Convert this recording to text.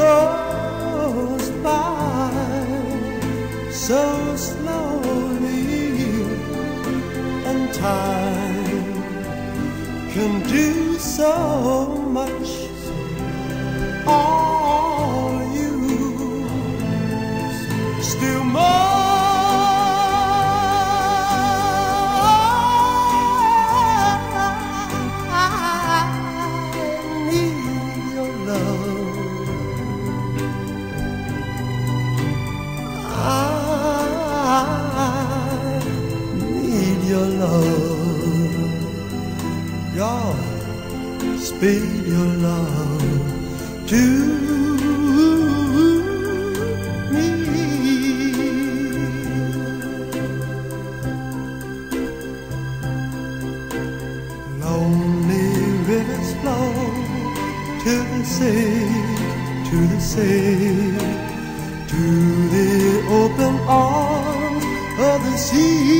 goes by so slowly, and time can do so much. All you still more. Your love. God, speed your love to me. Lonely rivers flow to the sea, to the sea, to the open arms of the sea.